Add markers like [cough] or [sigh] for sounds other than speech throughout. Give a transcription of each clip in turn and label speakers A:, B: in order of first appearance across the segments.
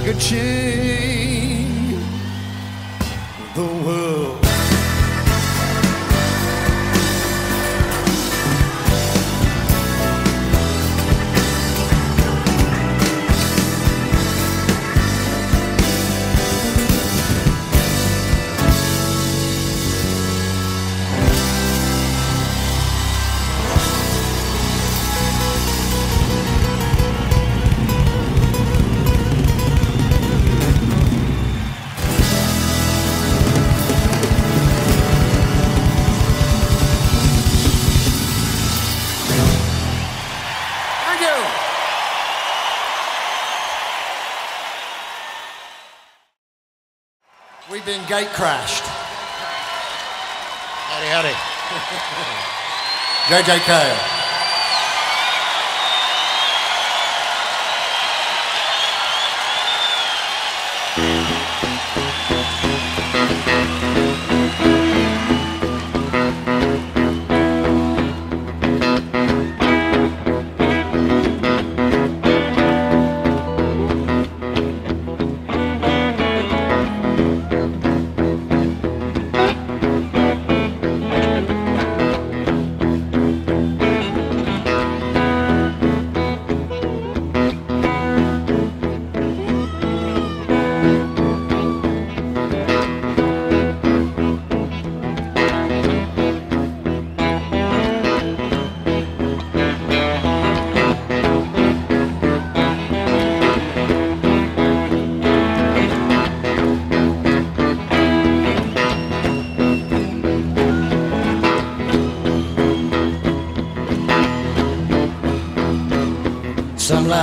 A: like a
B: chain. gate crashed.
C: Howdy, howdy. [laughs]
B: JJ Cale.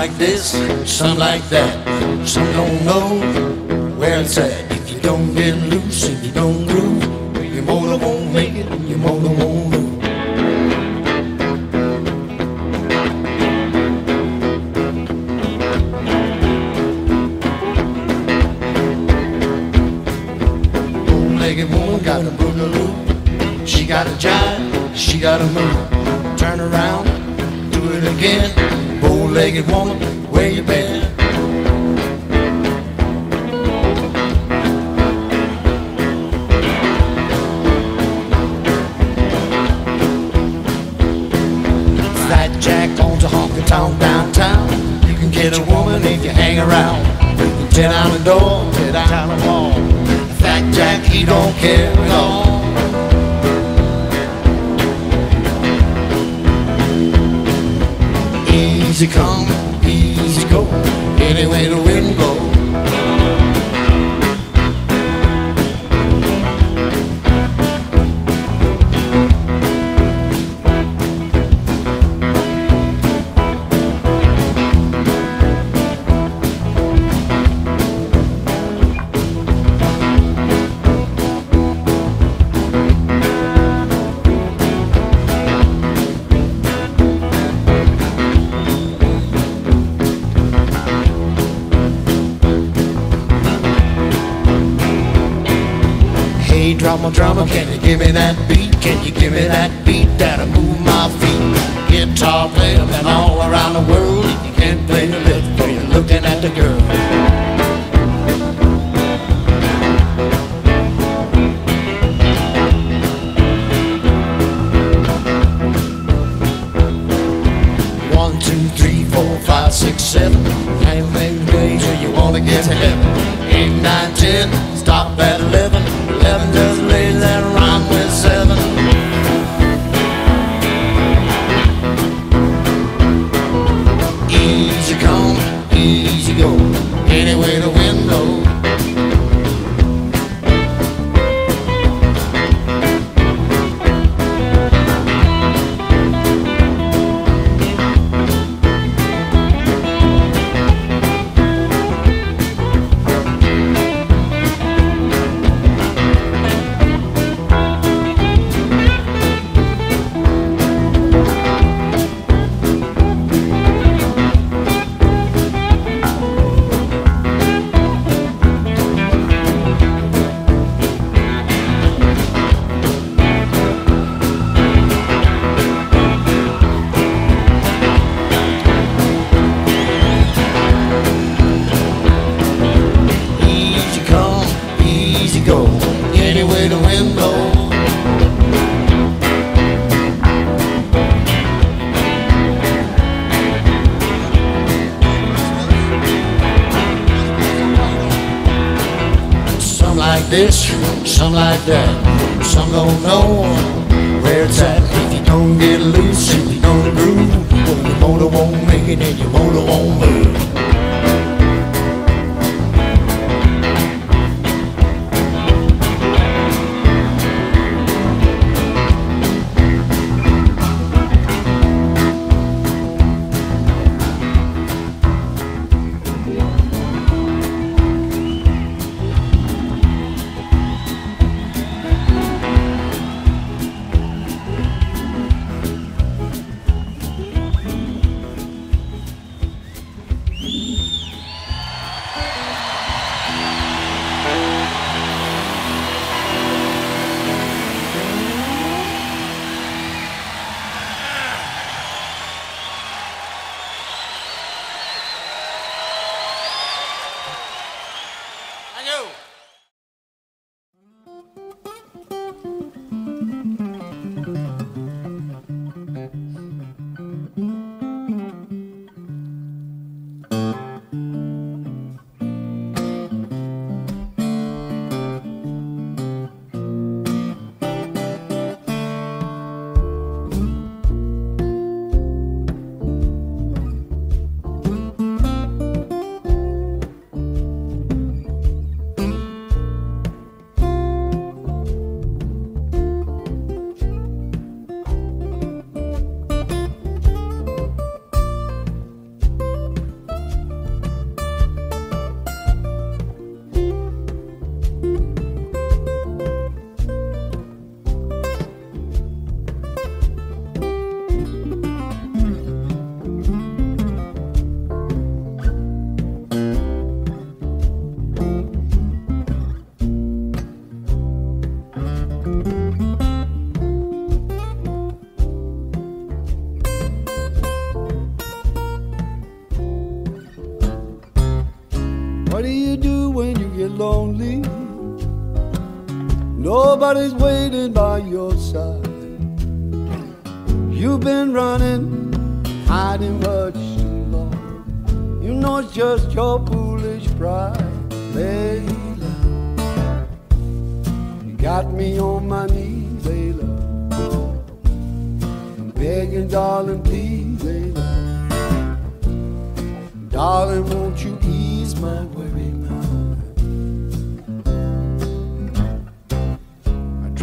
B: like this, some like that. Some don't know where it's at. If you don't get loose, if you don't groove, your motor won't make it. It won't. drummer, can you give me that beat? Can you give me that beat that'll move my feet? Guitar players all around the world.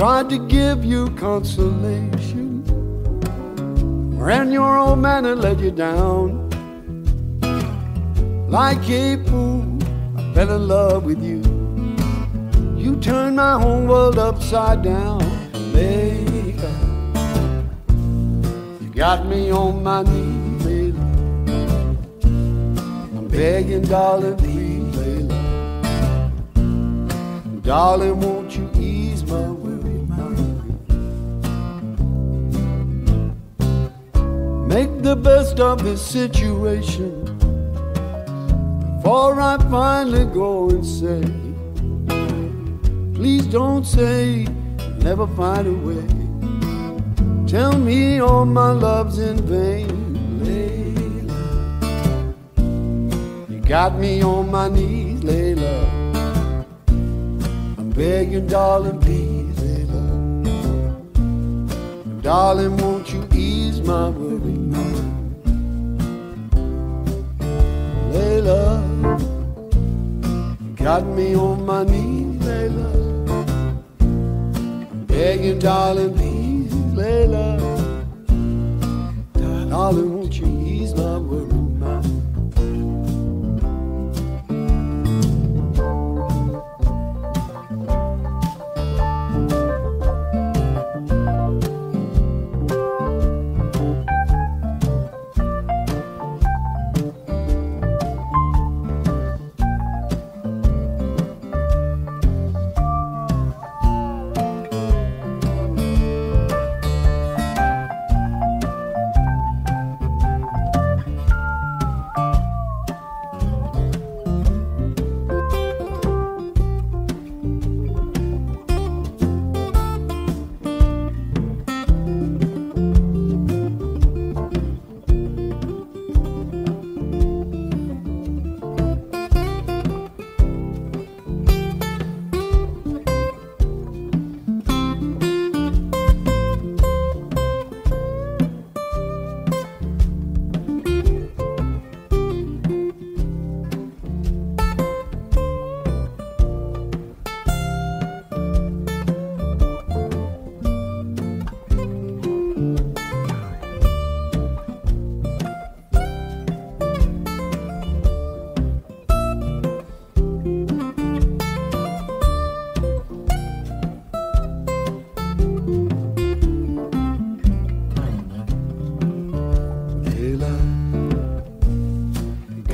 C: Tried to give you consolation and your old man had let you down. Like a fool, I fell in love with you. You turned my whole world upside down, baby. You got me on my knees, baby. I'm begging, darling, please, baby. Darling, won't Make the best of this situation before I finally go and say, please don't say never find a way. Tell me all my love's in vain, Layla. You got me on my knees, Layla. I'm begging, darling, please, Layla. Darling, won't you ease my worry mind? Layla, got me on my knees, Layla. Begging, darling, please, Layla. Darling,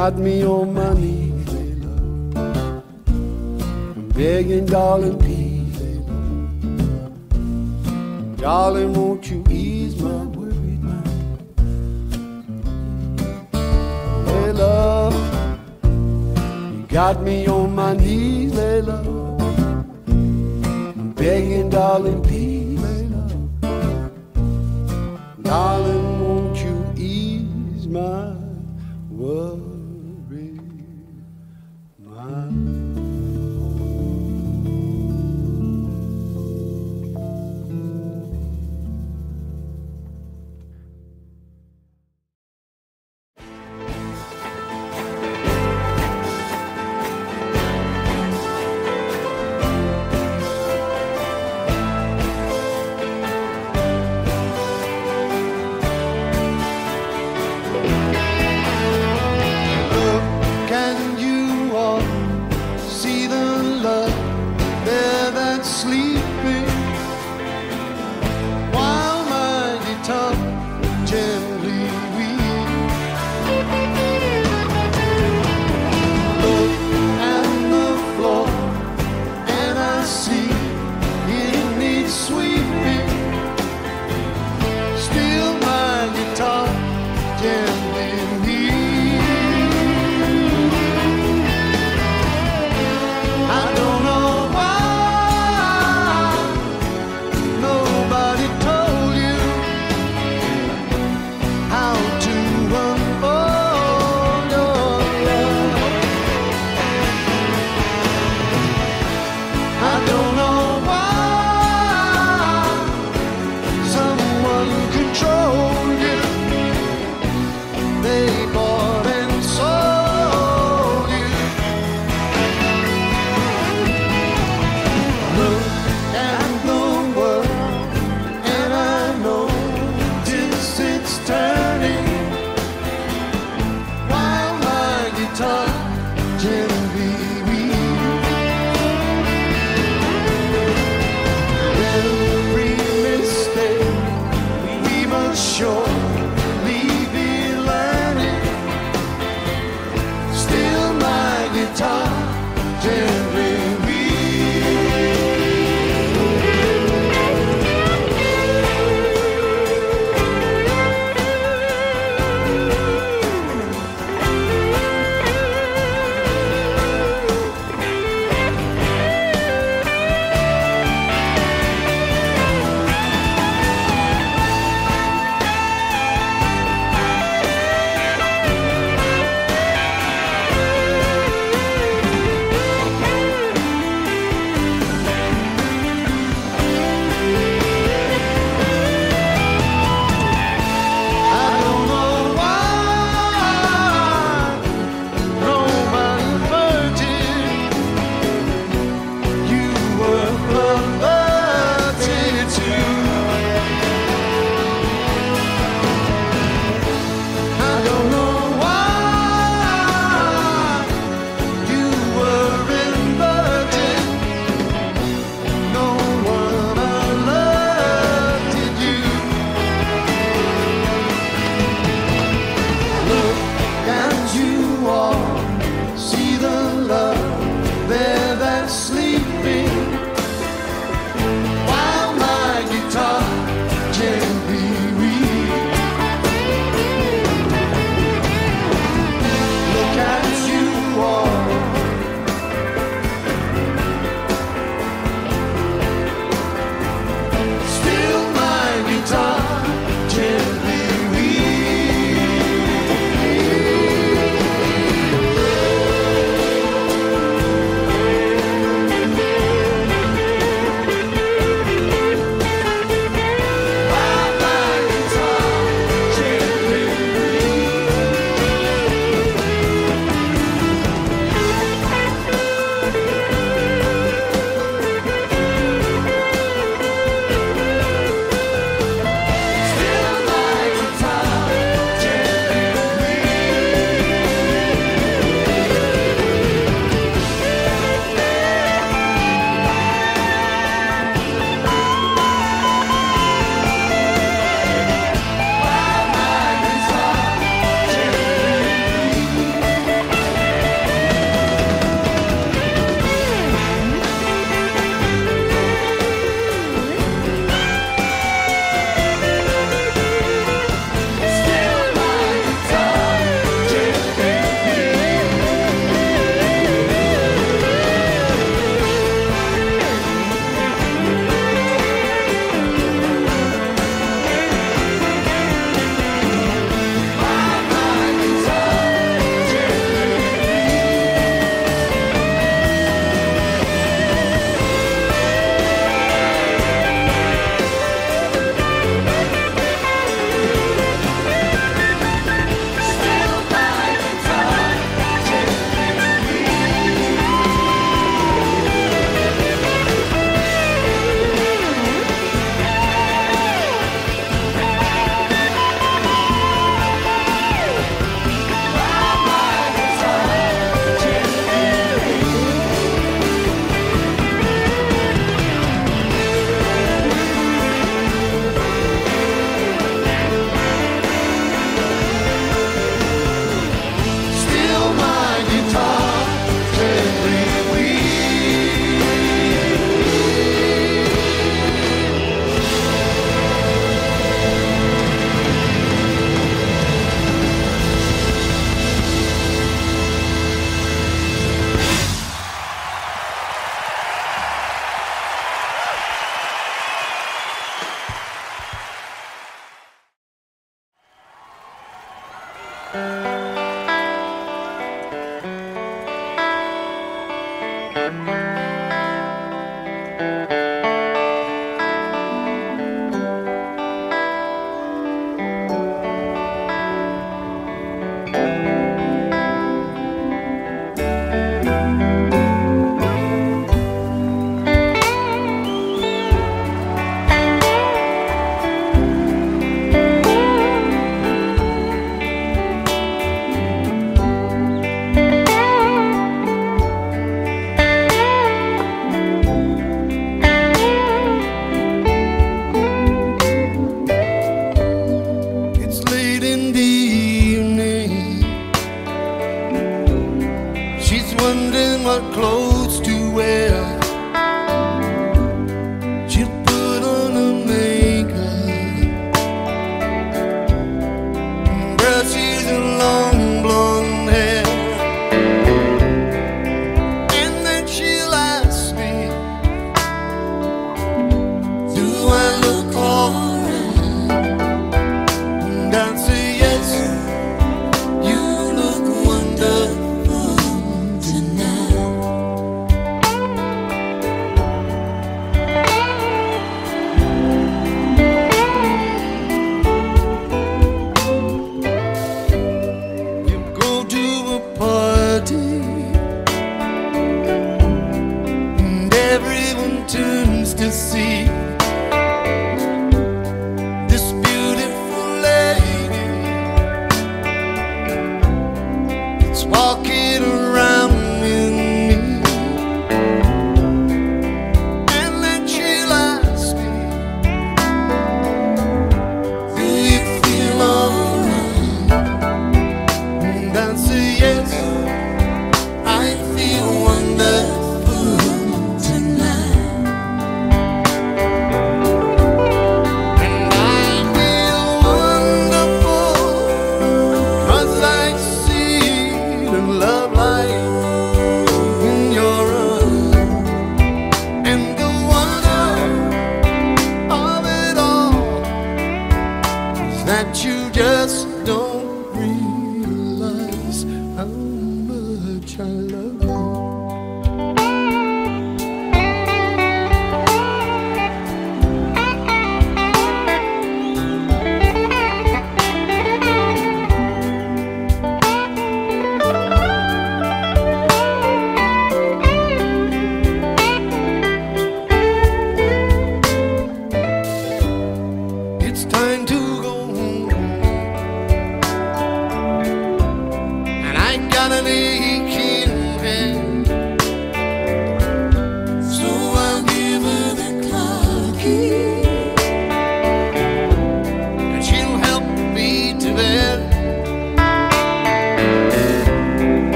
C: got me on my knees, Layla. I'm begging, darling, please. Darling, won't you ease my worry mind? Layla, you got me on my knees, Layla. I'm begging, darling, please, control.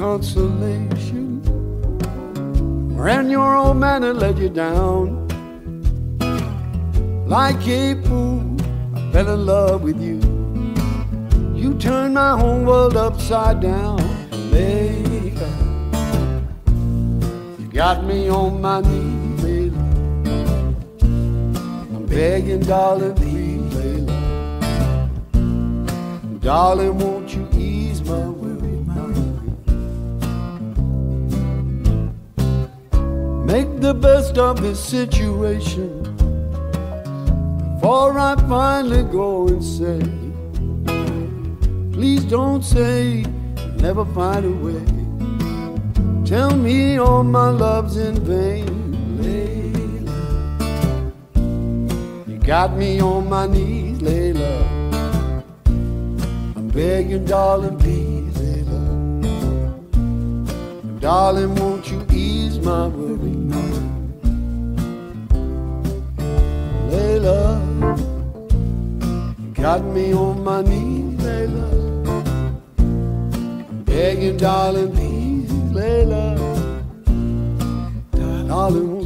C: Consolation, and your old man had let you down. Like a fool, I fell in love with you. You turned my whole world upside down, baby. You got me on my knees, baby. I'm begging, darling, please, Layla. Darling, won't you ease Make the best of this situation before I finally go and say, please don't say never find a way. Tell me all my love's in vain, Layla. You got me on my knees, Layla. I'm begging, darling, please, Layla. Darling, won't you ease my worry. Layla Got me on my knees, Layla. Begging, darling, please, Layla. Darling,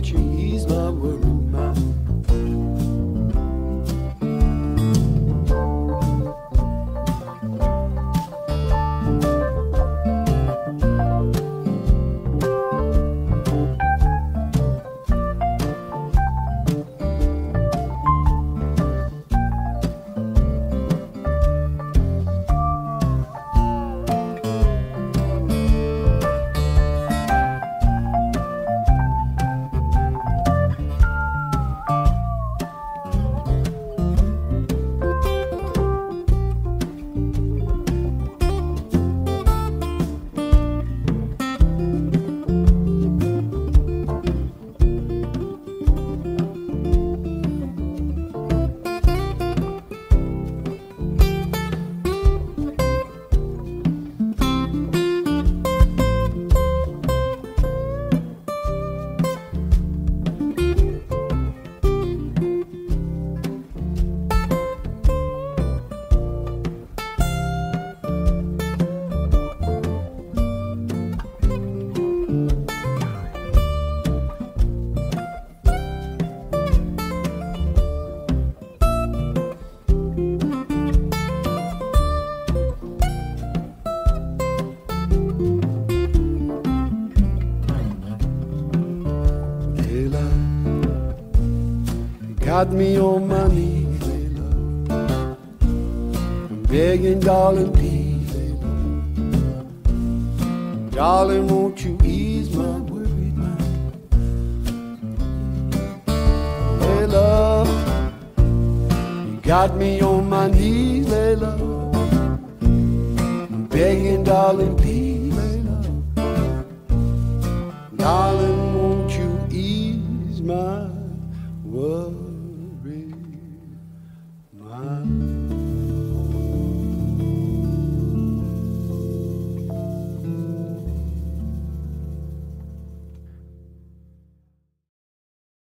C: Got me on my knees, baby. I'm begging, darling, please, baby. Darling,